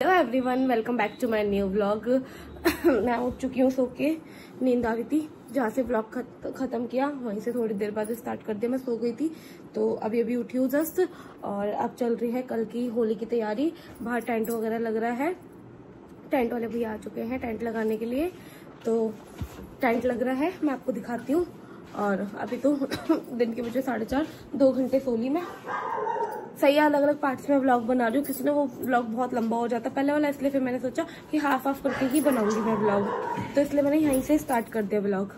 Hello everyone welcome back to my new vlog मैं उठ चुकी हूँ सो के नींद आ रही थी। जहाँ से व्लॉग खत, खत्म किया वहीं से थोड़ी देर बाद स्टार्ट कर दिया मैं सो गई थी। तो अभी अभी उठी हूँ जस्ट और अब चल रही है कल की होली की तैयारी। बाहर टेंट वगैरह लग रहा है। टेंट वाले भी आ चुके हैं टेंट लगाने के लिए। तो टेंट लग रहा है मैं आपको दिखाती हूँ। और अभी तो दिन के बजे साढ़े चार, दो घंटे सोली में। सही अलग अलग पार्ट्स में व्लॉग बना रही हूँ। किसी ने वो व्लॉग बहुत लंबा हो जाता पहले वाला, इसलिए फिर मैंने सोचा कि हाफ़ हाफ़ करके ही बनाऊँगी मैं व्लॉग तो इसलिए मैंने यहीं से स्टार्ट कर दिया व्लॉग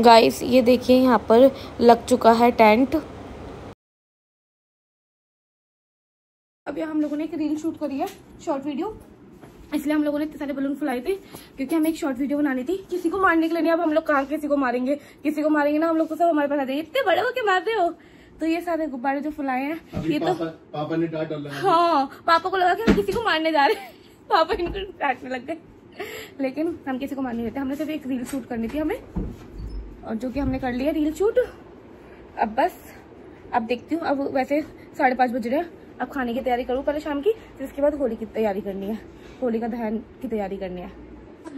गाइस ये देखिए, यहाँ पर लग चुका है टेंट अभी हम लोगों ने एक रील शूट करी है शॉर्ट वीडियो इसलिए हम लोगों ने इतने सारे बलून फुलाए थे क्योंकि हमें एक शॉर्ट वीडियो बनानी थी किसी को मारने के लिए नहीं अब हम लोग कहाँ किसी को मारेंगे किसी को मारेंगे ना हम लोग को सब हमारे पास आ जाएँगे। इतने बड़े होके मार रहे हो। तो ये सारे गुब्बारे जो फुलाए हैं ये तो पापा ने डांट डाला। हाँ पापा को लगा कि हम किसी को मारने जा रहे हैं। पापा इनको डांटने लग गए। लेकिन हम किसी को मारने देते। हमने सिर्फ़ एक रील शूट करनी थी हमें और जो कि हमने कर लिया रील शूट अब बस अब देखती हूँ। अब वैसे साढ़े पाँच बज रहे हैं। अब खाने की तैयारी करूँ पहले शाम की फिर उसके बाद होली की तैयारी करनी है। होली का दहन की तैयारी करनी है।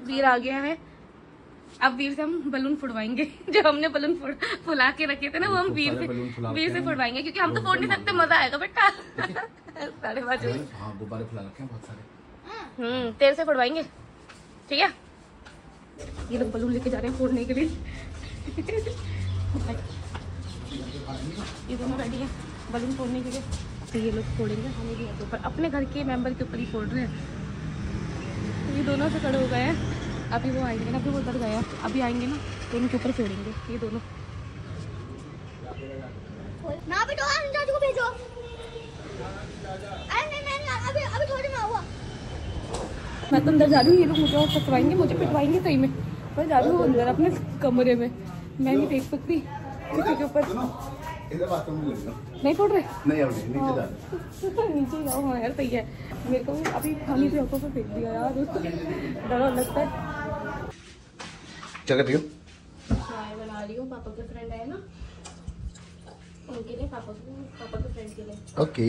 वीर आ गया है। अब वीर से हम बलून फुड़वाएँगे। जो हमने बलून फुला के रखे थे ना वो हम वीर से वीर से फुड़वाएँगे क्योंकि हम तो फोड़ नहीं सकते मज़ा आएगा बेटा। साढ़े पाँच हाँ गुब्बारे फुला रखे बहुत सारे। हम्म तेरे से फुड़वाएँगे। ठीक है? ये लोग बलून लेके जा रहे हैं फोड़ने के लिए। ये दोनों रेडी है बलून फोड़ने के लिए। तो ये लोग फोड़ेंगे। हमें भी अपने घर के मेंबर के ऊपर ही फोड़ रहे हैं। ये दोनों से खड़े हो गए हैं। अभी वो आएँगे ना अभी वो उधर गया अभी आएँगे ना तो उनके ऊपर फोड़ेंगे ये दोनों। ना बेटो जाजू को भेजो। अरे नहीं नहीं अभी अभी थोड़ी में हुआ मैं तो अंदर जा रही हूँ ये लोग मुझे और पकवाएँगे मुझे पिटवाएँगे सही में। मैं जा रही हूँ अंदर अपने कमरे में। मैं नहीं देख सकती किसी के ऊपर। इधर बाथरूम में लग। नहीं फोड़ रहे? नहीं अब नहीं नीचे जा। नीचे जाओ हाँ यार सही है। मेरे को भी अभी खानी भी आँखों पर फेंक दिया यार। डर लगता है। क्या कर रही हो चाय बना रही हूँ पापा के फ्रेंड आए ना। उनके लिए पापा के पापा के फ्रेंड के लिए। ओके।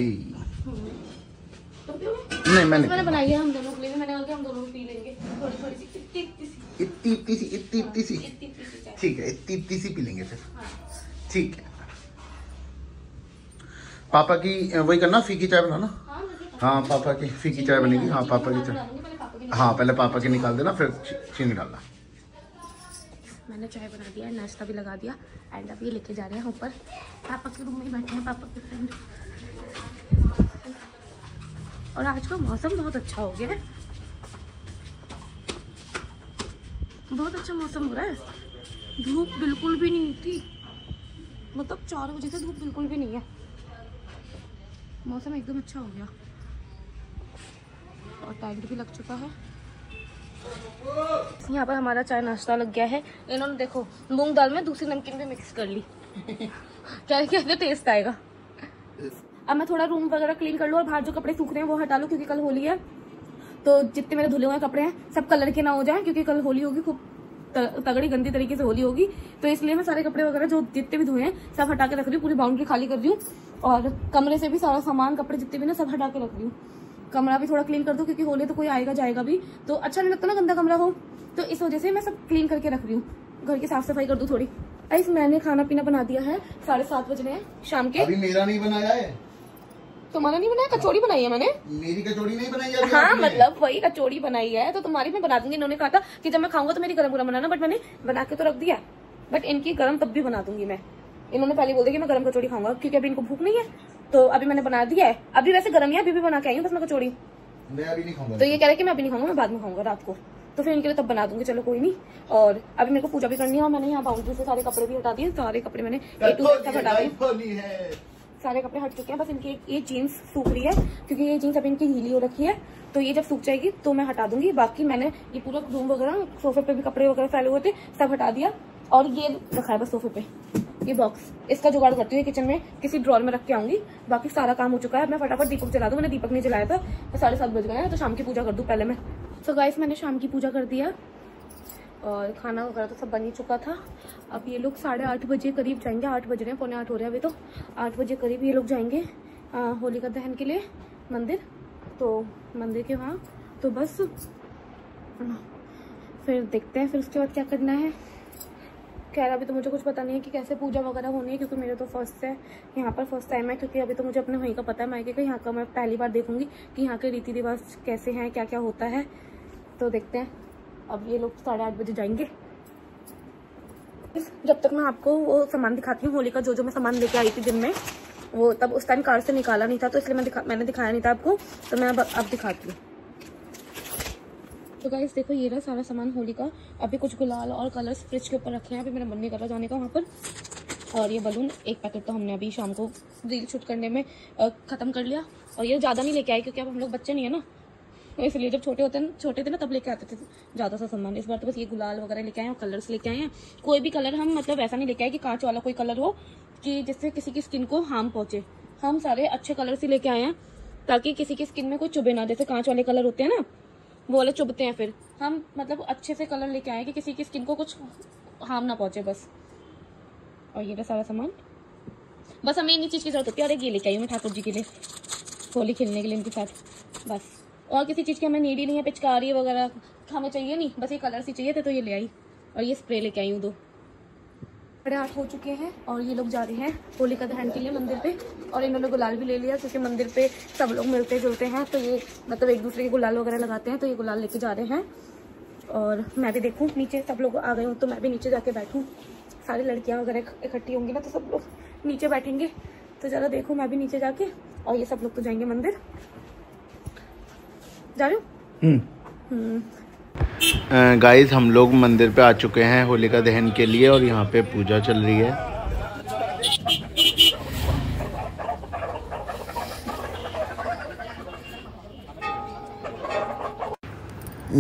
तुम पियोगे नहीं मैंने मैंने बनाई है हम दोनों के लिए। मैंने कहा कि हम दोनों पी लेंगे। थोड़ी थोड़ी सी इतनी इतनी सी। इतनी इतनी सी इतनी इतनी सी। सी चाय। ठीक है इतनी इतनी सी पी लेंगे फिर। हाँ। ठीक है। पापा की वही करना फीकी चाय बनाना? हाँ हाँ पापा की फीकी चाय बनेगी। हाँ पापा की चाय। हाँ पहले पापा की निकाल देना फिर चीनी डालना। मैंने चाय बना दिया नाश्ता भी लगा दिया एंड अब ये लेके जा रहे हैं ऊपर। पापा के रूम में ही बैठे हैं पापा के फ्रेंड और आज का मौसम बहुत अच्छा हो गया है। बहुत अच्छा मौसम हो रहा है। धूप बिल्कुल भी नहीं थी। मतलब चार बजे से धूप बिल्कुल भी नहीं है। मौसम एकदम अच्छा हो गया। और टाइम भी लग चुका है। यहाँ पर हमारा चाय नाश्ता लग गया है। इन्होंने देखो मूंग दाल में दूसरी नमकीन भी मिक्स कर ली। क्या कैसे टेस्ट आएगा। अब मैं थोड़ा रूम वगैरह क्लीन कर लूँ और बाहर जो कपड़े सूख रहे हैं वो हटा लूँ क्योंकि कल होली है। तो जितने मेरे धुले हुए कपड़े हैं सब कलर के ना हो जाए क्योंकि कल होली होगी खूब। तगड़ी गंदी तरीके से होली होगी। तो इसलिए मैं सारे कपड़े वगैरह जो जितने भी धोए हैं, सब हटा के रख रही हूँ, पूरी बाउंड्री खाली कर रही हूँ। और कमरे से भी सारा सामान, कपड़े जितने भी ना सब हटा के रख रही हूँ। कमरा भी थोड़ा क्लीन कर दो, क्योंकि होली तो कोई आएगा, जाएगा भी। तो अच्छा नहीं लगता ना गंदा कमरा हो। तो इस वजह से मैं सब क्लीन करके रख रही हूँ। घर की साफ़ सफ़ाई कर दूँ थोड़ी। इस मैंने खाना पीना बना दिया है, साढ़े सात बज शाम के। अभी मेरा नहीं बनाया है। तुम्हारा नहीं बनाया? कचौड़ी बनाई है मैंने। मेरी कचौड़ी नहीं बनाई अभी हाँ मतलब वही कचौड़ी बनाई है। तो तुम्हारी मैं बना दूँगी। इन्होंने कहा था कि जब मैं खाऊँगा तो मेरी गरम गरम बनाना बट मैंने बना के तो रख दिया। बट इनकी गरम तब भी बना दूँगी मैं। इन्होंने पहले बोल दिया कि मैं गरम कचौड़ी खाऊँगा क्योंकि अभी इनको भूख नहीं है। तो अभी मैंने बना दिया है। अभी वैसे गर्म है अभी भी बना के आई हूँ बस मैं कचौड़ी। मैं अभी नहीं खाऊँगा। तो ये कह रहे कि मैं अभी नहीं खाऊँगा मैं बाद में खाऊँगा रात को। तो फिर इनके लिए तब बना दूँगी। चलो कोई नहीं। और अभी मेरे को पूजा भी करनी है और मैंने यहाँ बाउंड्री से सारे कपड़े भी हटा दिए। सारे कपड़े मैंने है, हटा दिए। है। सारे कपड़े हट चुके हैं, बस इनकी ये जीन्स सूख रही है, क्योंकि ये जीन्स अभी इनकी गीली हो रखी है तो ये जब सूख जाएगी तो मैं हटा दूँगी। बाकी मैंने ये पूरा रूम वगैरह सोफे पे भी कपड़े वगैरह फैले हुए थे, सब हटा दिया। और ये रखा है बस सोफे पे, ये बॉक्स इसका जुगाड़ करती हूँ किचन में, किसी ड्रॉर में रख के आऊँगी। बाकी सारा काम हो चुका है, मैं फटाफट दीपक जला दूँ। मैंने दीपक नहीं जलाया था साढ़े सात बज गए हैं तो शाम की पूजा कर दूँ पहले मैं। तो गाइस मैंने शाम की पूजा कर दिया और खाना वगैरह तो सब बन ही चुका था। अब ये लोग साढ़े आठ बजे करीब जाएँगे। आठ बज रहे हैं, पौने आठ हो रहे हैं अभी तो। आठ बजे करीब ये लोग जाएँगे होलिका दहन के लिए मंदिर। तो मंदिर के वहाँ। तो बस, फिर देखते हैं, फिर उसके बाद क्या करना है। खैर, अभी तो मुझे कुछ पता नहीं है कि कैसे पूजा वगैरह होनी है, क्योंकि मेरे तो फ़र्स्ट है यहाँ पर फ़र्स्ट टाइम है, क्योंकि अभी तो मुझे अपने वहीं का पता है। मायके का यहाँ का मैं पहली बार देखूँगी कि यहाँ के रीति रिवाज कैसे हैं क्या क्या होता है। तो देखते हैं। अब ये लोग साढ़े आठ बजे जाएँगे। जब तक मैं आपको वो सामान दिखाती हूँ, होली का जो जो मैं सामान लेके आई थी दिन में, वो तब उस टाइम कार से निकाला नहीं था तो इसलिए मैं दिखा, मैंने दिखाया नहीं था आपको तो मैं अब अब दिखाती हूँ। तो गाइस देखो, ये रहा सारा सामान होली का। अभी कुछ गुलाल और कलर्स फ्रिज के ऊपर रखे हैं, अभी मेरा मन नहीं कर रहा जाने का वहाँ पर। और ये बलून एक पैकेट तो हमने अभी शाम को रील शूट करने में ख़त्म कर लिया। और ये ज़्यादा नहीं लेके आए क्योंकि अब हम लोग बच्चे नहीं है ना। इसलिए जब छोटे होते हैं, छोटे थे ना, तब लेके आते थे ज़्यादा सा सामान। इस बार तो बस ये गुलाल वगैरह लेके आए और कलर्स लेके आए हैं। कोई भी कलर हम मतलब ऐसा नहीं लेके आए कि कांच वाला कोई कलर हो कि जिससे किसी की स्किन को हार्म पहुँचे। हम सारे अच्छे कलर से लेके आए हैं, ताकि किसी की स्किन में कोई चुभे ना। जैसे कांच वाले कलर होते हैं ना, वो वाले चुभते हैं फिर। हम मतलब अच्छे से कलर लेके आए हैं कि किसी की स्किन को कुछ हार्म ना पहुँचे बस। और ये रहा सारा सामान। बस हमें इन्हीं चीज़ की ज़रूरत होती है। और एक ये लेके आई हूँ मैं ठाकुर जी के लिए, होली खेलने के लिए इनके साथ। बस। और किसी चीज़ की हमें नीड ही नहीं है, पिचकारी वगैरह हमें चाहिए नहीं, बस ये कलर सी चाहिए थे तो ये ले आई और ये स्प्रे लेके आई हूँ दो। साढ़े आठ हो चुके हैं और ये लोग जा रहे हैं होली का दहन के लिए मंदिर पे और इन्होंने गुलाल भी ले लिया, क्योंकि मंदिर पे सब लोग मिलते जुलते हैं तो ये मतलब एक दूसरे के गुलाल वगैरह लगाते हैं तो ये गुलाल लेके जा रहे हैं। और मैं भी देखूँ, नीचे सब लोग आ गए हूँ तो मैं भी नीचे जाके बैठूँ। सारी लड़कियाँ वगैरह इकट्ठी होंगी ना तो सब लोग नीचे बैठेंगे। तो ज़रा देखूँ मैं भी नीचे जाके और ये सब लोग तो जाएँगे मंदिर। गाइस हम लोग मंदिर पे आ चुके हैं होलिका दहन के लिए और यहाँ पे पूजा चल रही है।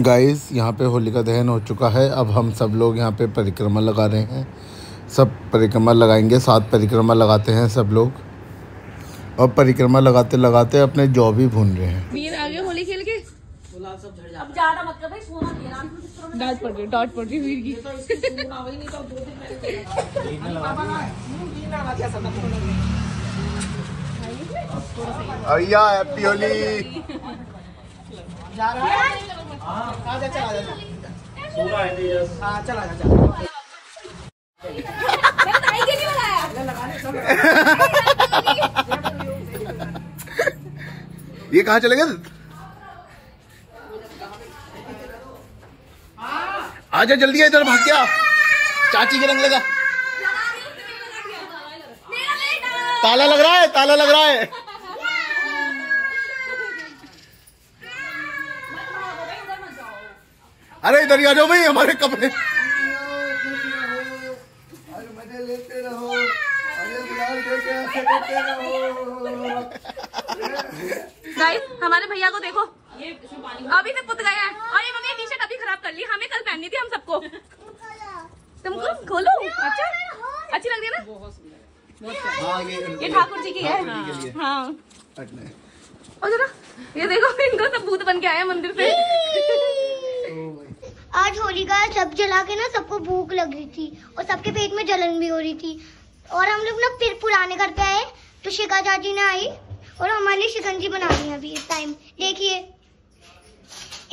गाइस यहाँ पे होलिका दहन हो चुका है। अब हम सब लोग यहाँ पे परिक्रमा लगा रहे हैं। सब परिक्रमा लगाएँगे सात परिक्रमा लगाते हैं सब लोग। और परिक्रमा लगाते लगाते अपने जॉ भी भून रहे हैं वीर आ गए होली खेल के अब ज़्यादा मत कर भाई सोना डांट पड़ रही डांट पड़ रही वीर की। भैया हैप्पी होली। ये कहाँ चले गए? आजा जल्दी इधर भाग गया चाची के रंग लगा। ताला लग रहा है, ताला लग रहा है। अरे, इधर आ जाओ भाई, हमारे कपड़े। हमारे भैया को देखो। अभी से पुत गए हैं। और ये मम्मी टी शर्ट अभी खराब कर ली। हमें कल पहननी थी हम सबको। तुमको? खोलो। अच्छा। अच्छी लग रही है ना? हाँ। ये ठाकुर जी की है। हाँ। और जरा ये देखो इनको सब भूत बन के हैं मंदिर से आज होली का सब जला के ना सबको भूख लग रही थी और सबके पेट में जलन भी हो रही थी। और हम लोग ना फिर पुराने घर पे आए तो शिका चाची ने आई और हमारे लिए शिकंजी बना दी अभी इस टाइम देखिए।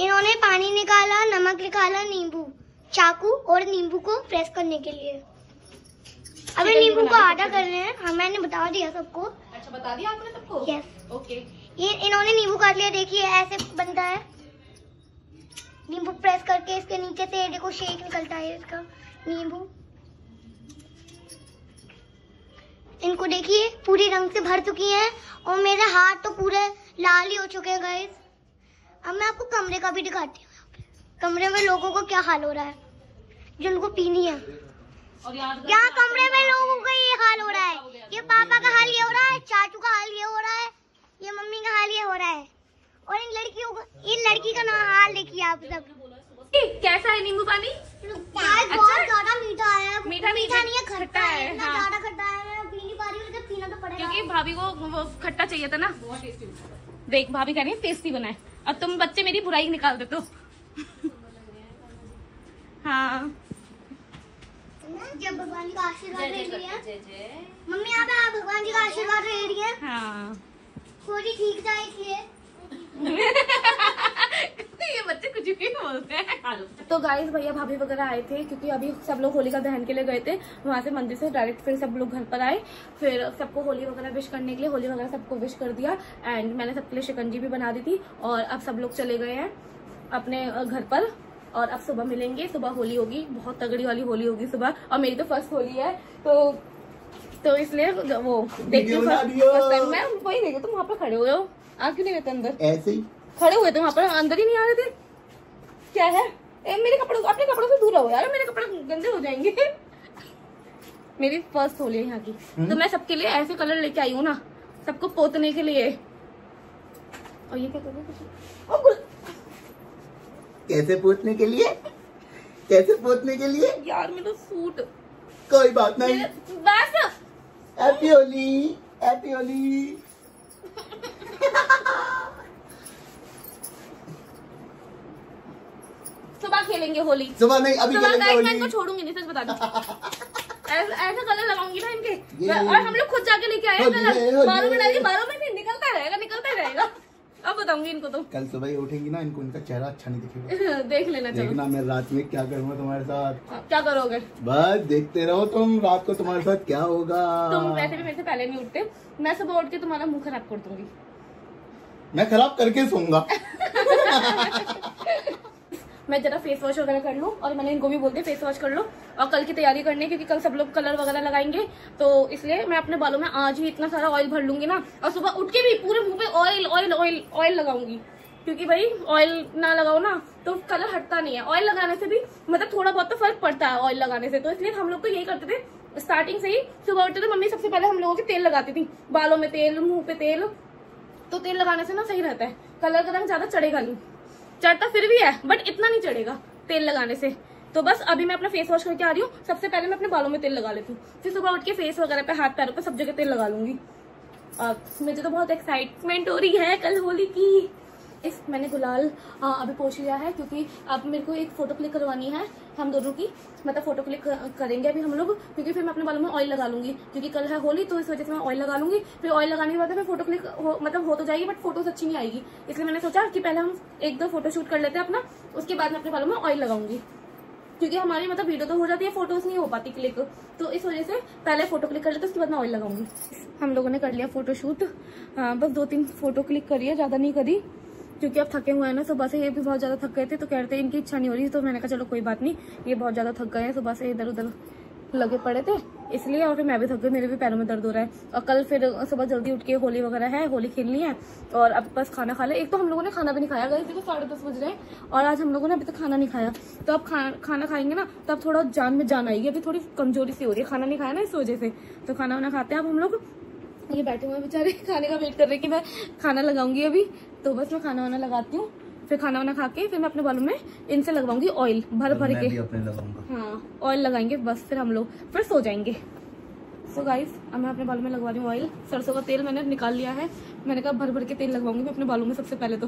इन्होंने पानी निकाला नमक निकाला नींबू। चाकू और नींबू को प्रेस करने के लिए। अभी नींबू को आधा कर रहे हैं। हाँ मैंने बता दिया सबको। अच्छा बता दिया आपने सबको? यस ओके ये इन्होंने नींबू काट लिया। देखिए ऐसे बनता है। नींबू प्रेस करके इसके नीचे से देखो शेक निकलता है इसका। नींबू। इनको देखिए पूरी रंग से भर चुकी हैं। और मेरे हाथ तो पूरे लाल ही हो चुके हैं गाइस अब मैं आपको कमरे का भी दिखाती हूँ कमरे में लोगों को क्या हाल हो रहा है? जिनको पीनी है। और यहाँ कमरे में लोगों का ये हाल हो रहा है। ये पापा का हाल ये हो रहा है चाचू का हाल ये हो रहा है ये मम्मी का हाल ये हो रहा है। और इन लड़कियों का इन लड़की का ना हाल देखिए आप सब। कैसा है नींबू पानी? गाइस बहुत ज़्यादा मीठा है। मीठा मीठा नहीं है खट्टा है है, इतना हाँ। ज़्यादा खट्टा है पी नहीं पा रही हूँ पीना तो पड़ेगा। क्योंकि भाभी को वो खट्टा चाहिए था ना। देख भाभी कह रही है टेस्टी बनाए अब तुम बच्चे मेरी बुराई निकाल देते हो। हाँ। जब भगवान जी का आशीर्वाद ले लिया मम्मी आप भगवान जी का आशीर्वाद ले रही है? हाँ। थोड़ी ठीक जाएगी ये बच्चे कुछ भी बोलते हैं तो गाइस भैया भाभी वगैरह आए थे क्योंकि अभी सब लोग होलिका दहन के लिए गए थे वहाँ से मंदिर से डायरेक्ट फिर सब लोग घर पर आए फिर सबको होली वगैरह विश करने के लिए होली वगैरह सबको विश कर दिया एंड मैंने सबके लिए शिकंजी भी बना दी थी और अब सब लोग चले गए हैं अपने घर पर और अब सुबह मिलेंगे सुबह होली होगी बहुत तगड़ी वाली होली होगी सुबह और मेरी तो फ़र्स्ट होली है तो तो इसलिए वो देखती हूँ मैं वही देखी तुम वहाँ पर खड़े हुए हो आप क्यों नहीं रहते अंदर? ऐसे ही। खड़े हुए थे वहाँ पर अंदर ही नहीं आ रहे थे? क्या है? ए, मेरे कपड़ों अपने कपड़ों से दूर रहो यार मेरे कपड़े गंदे हो जाएँगे। मेरी फ़र्स्ट होली है यहाँ की। हुँ? तो मैं सबके लिए ऐसे कलर लेके आई हूँ ना सबको पोतने के लिए। और ये क्या कर रहे हो? ओ, गुल- कैसे पोतने के लिए? कैसे पोतने के लिए? यार मेरा सूट। कोई बात नहीं। बस। Happy Holi happy Holi. सुबह खेलेंगे होली। सुबह नहीं अभी सुबह खेलेंगे गाइस मैं होली। इनको छोड़ूँगी नहीं सच बता दूँ। ऐसा कलर लगाऊँगी ना इनके। और हम लोग खुद जाके लेके आए होली कलर होली बालों में। डालिए बालों में नहीं निकलता रहेगा निकलता रहेगा। अब बताऊँगी इनको तो। कल सुबह ही उठेंगी ना इनको इनका चेहरा अच्छा नहीं दिखेगा। देख लेना चलो। देखना मैं रात में क्या करूँगा तुम्हारे साथ। क्या करोगे? बस देखते रहो तुम रात को तुम्हारे साथ क्या होगा। तुम वैसे भी मेरे से पहले नहीं उठते। मैं सुबह उठ के तुम्हारा मुँह खराब कर दूँगी। मैं खराब करके सोऊँगा। मैं जरा फेस वॉश वगैरह कर लूँ और मैंने इनको भी बोलते फेस वॉश कर लो और कल की तैयारी करनी है क्योंकि कल सब लोग कलर वगैरह लगाएँगे। तो इसलिए मैं अपने बालों में आज ही इतना सारा ऑयल भर लूँगी ना और सुबह उठ के भी पूरे मुँह पे ऑयल ऑयल ऑयल ऑयल लगाऊँगी। क्योंकि भाई ऑयल ना लगाओ ना तो कलर हटता नहीं है। ऑयल लगाने से भी मतलब थोड़ा बहुत तो फ़र्क पड़ता है ऑयल लगाने से। तो इसलिए हम लोग तो यही करते थे स्टार्टिंग से ही सुबह उठते थे। मम्मी सबसे पहले हम लोगों की तेल लगाती थी। बालों में तेल, मुँह पे तेल तो तेल लगाने से ना सही रहता है। कलर का रंग ज़्यादा चढ़ेगा नहीं। चढ़ता फिर भी है बट इतना नहीं चढ़ेगा तेल लगाने से। तो बस अभी मैं अपना फेस वॉश करके आ रही हूँ। सबसे पहले मैं अपने बालों में तेल लगा लेती हूँ। फिर सुबह उठ के फेस वगैरह पे, हाथ पैरों पे सब जगह तेल लगा लूँगी। मुझे तो बहुत एक्साइटमेंट हो रही है कल होली की। इस मैंने गुलाल अभी पोछ लिया है क्योंकि अब मेरे को एक फ़ोटो क्लिक करवानी है हम दोनों की। मतलब फ़ोटो क्लिक करेंगे अभी हम लोग क्योंकि फिर मैं अपने बालों में ऑयल लगा लूँगी। क्योंकि कल है होली तो इस वजह से मैं ऑयल लगा लूँगी। फिर ऑयल लगाने के बाद फिर फ़ोटो क्लिक हो, मतलब हो तो जाएगी बट फ़ोटोज़ अच्छी नहीं आएगी। इसलिए मैंने सोचा कि पहले हम एक दो फ़ोटो शूट कर लेते हैं अपना उसके बाद मैं अपने बालों में ऑयल लगाऊँगी। क्योंकि हमारी मतलब वीडियो तो हो जाती है फ़ोटोज़ नहीं हो पाती क्लिक तो इस वजह से पहले फ़ोटो क्लिक कर लेते उसके बाद मैं ऑयल लगाऊँगी। हम लोगों ने कर लिया फ़ोटो शूट बस दो तीन फ़ोटो क्लिक करी है ज़्यादा नहीं करी। क्योंकि अब थके हुए हैं ना सुबह से ये भी बहुत ज़्यादा थक गए थे तो कह रहे थे इनकी इच्छा नहीं हो रही। तो मैंने कहा चलो कोई बात नहीं ये बहुत ज़्यादा थक गए हैं सुबह से इधर उधर लगे पड़े थे इसलिए और फिर मैं भी थक गई मेरे भी पैरों में दर्द हो रहा है। और कल फिर सुबह जल्दी उठ के होली वगैरह है होली खेलनी है और अब बस खाना खा ले। एक तो हम लोगों ने खाना भी नहीं खाया गए देखो साढ़े दस बज रहे हैं और आज हम लोगों ने अभी तक तो खाना नहीं खाया। तो अब खा, खाना खाएँगे ना तब थोड़ा जान में जान आएगी अभी थोड़ी कमज़ोरी सी हो रही है खाना नहीं खाया ना इस वजह से। तो खाना वाना खाते हैं अब हम लोग ये बैठे हुए बेचारे खाने का वेट कर रहे हैं कि मैं खाना लगाऊँगी अभी। तो बस मैं खाना वाना लगाती हूँ फिर खाना वाना खा के फिर मैं अपने बालों में इनसे लगवाऊँगी ऑयल भर भर के। हाँ ऑयल लगाएँगे बस फिर हम लोग फिर सो जाएँगे। सो गाइस अब मैं अपने बालों में लगवा रही हूँ ऑयल सरसों का तेल मैंने निकाल लिया है। मैंने कहा भर भर के तेल लगवाऊँगी मैं अपने बालों में सबसे पहले तो।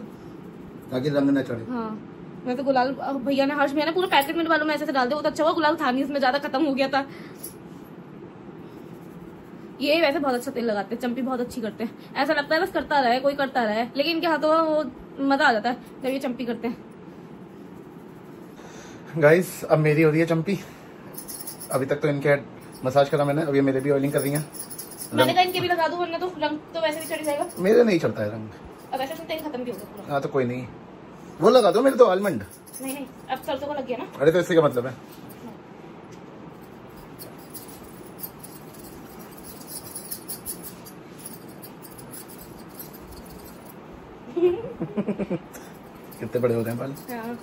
ताकि रंग न चढ़े। हाँ मैं तो गुलाल भैया ने हर्ष भैया ने पूरा पैकेट मेरे बालों में ऐसे डाल दिया वो तो अच्छा हुआ गुलाल था नहीं इसमें ज़्यादा खत्म हो गया था। ये वैसे बहुत अच्छा तेल लगाते हैं चंपी बहुत अच्छी करते हैं। ऐसा लगता है बस करता रहे कोई करता रहे। लेकिन इनके हाथों में वो मज़ा आ जाता है जब ये चंपी करते हैं। गाइस अब मेरी हो रही है चंपी। अभी तक तो इनके मसाज करा मैंने अब ये मेरे भी ऑयलिंग कर रही हैं। मैंने कहा इनके भी लगा दूँ वरना तो रंग तो वैसे भी चढ़ जाएगा। मेरे नहीं चढ़ता है रंग। अब वैसे तो तेल खत्म भी हो गया हाँ तो कोई नहीं। वो लगा दो मेरे तो आलमंड नहीं नहीं अब सरसों का लग गया ना। अरे तो इससे क्या मतलब है? कितने बड़े होते हैं बाल? हाँ।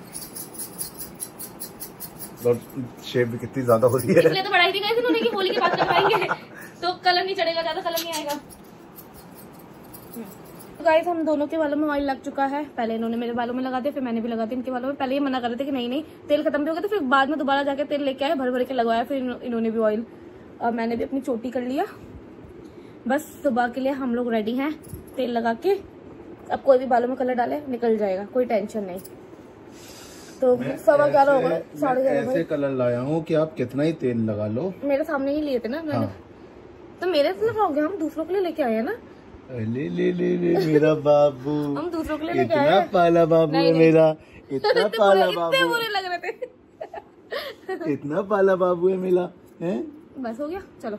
और शेप भी कितनी ज़्यादा हो रही है। इसलिए तो बढ़ाई थी गई उन्होंने कि होली के बाद करवाएँगे। तो कलर नहीं चढ़ेगा ज़्यादा कलर नहीं आएगा। गाइस हम दोनों के बालों में ऑयल लग चुका है। पहले इन्होंने मेरे बालों में लगा दिया फिर मैंने भी लगा दिया इनके बालों में। पहले ये मना कर रहे थे कि नहीं नहीं तेल खत्म भी हो गया तो फिर बाद में दोबारा जाके तेल लेके आए भर भर के लगवाया फिर इन्हों- इन्होंने भी ऑयल और मैंने भी अपनी चोटी कर लिया। बस सुबह के लिए हम लोग रेडी हैं तेल लगा के। अब कोई भी बालों में कलर डाले निकल जाएगा कोई टेंशन नहीं। तो सवा ग्यारह होगा साढ़े ग्यारह ऐसे कलर लाया हूँ कि आप कितना ही तेल लगा लो। मेरे सामने ही लिए थे ना मैंने हाँ। तो मेरे से लगाओगे हम दूसरों के लिए लेके आए हैं ना। ले ले ले ले मेरा बाबू। हम दूसरों के लिए लेके आए इतना हैं। पाला बाबू है मेरा इतना पाला इतने बाबू बुरे लग रहे थे। इतना पाला बाबू है मेरा हैं? बस हो गया चलो।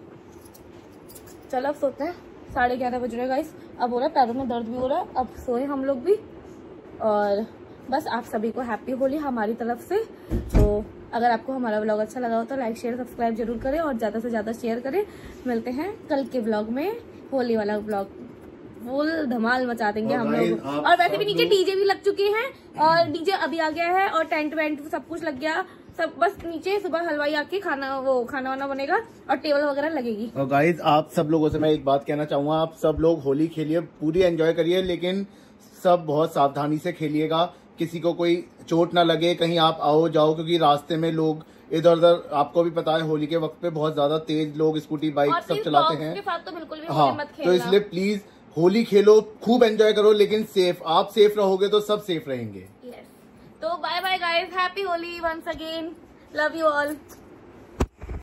चलो अब सोते हैं। साढ़े ग्यारह बज रहे गाइस अब हो रहा है पैरों में दर्द भी हो रहा है। अब सोए हम लोग भी। और बस आप सभी को हैप्पी होली हमारी तरफ़ से। तो अगर आपको हमारा ब्लॉग अच्छा लगा हो तो लाइक शेयर सब्सक्राइब ज़रूर करें और ज़्यादा से ज़्यादा शेयर करें। मिलते हैं कल के ब्लॉग में। होली वाला ब्लॉग फुल धमाल मचा देंगे हम लोग। और वैसे भी नीचे डीजे भी लग चुके हैं और डीजे अभी आ गया है और टेंट वेंट सब कुछ लग गया। सब बस नीचे सुबह हलवाई आके खाना वो खाना वाना बनेगा और टेबल वगैरह लगेगी। और गाइज़ आप सब लोगों से मैं एक बात कहना चाहूँगा आप सब लोग होली खेलिए पूरी एंजॉय करिए लेकिन सब बहुत सावधानी से खेलिएगा। किसी को कोई चोट ना लगे कहीं आप आओ जाओ क्योंकि रास्ते में लोग इधर उधर आपको भी पता है होली के वक्त पे बहुत ज़्यादा तेज लोग स्कूटी बाइक सब चलाते हैं। के साथ तो बिल्कुल भी हाँ मत तो इसलिए प्लीज़ होली खेलो खूब एंजॉय करो लेकिन सेफ़ आप सेफ़ रहोगे तो सब सेफ़ रहेंगे. तो bye bye guys happy Holi once again love you all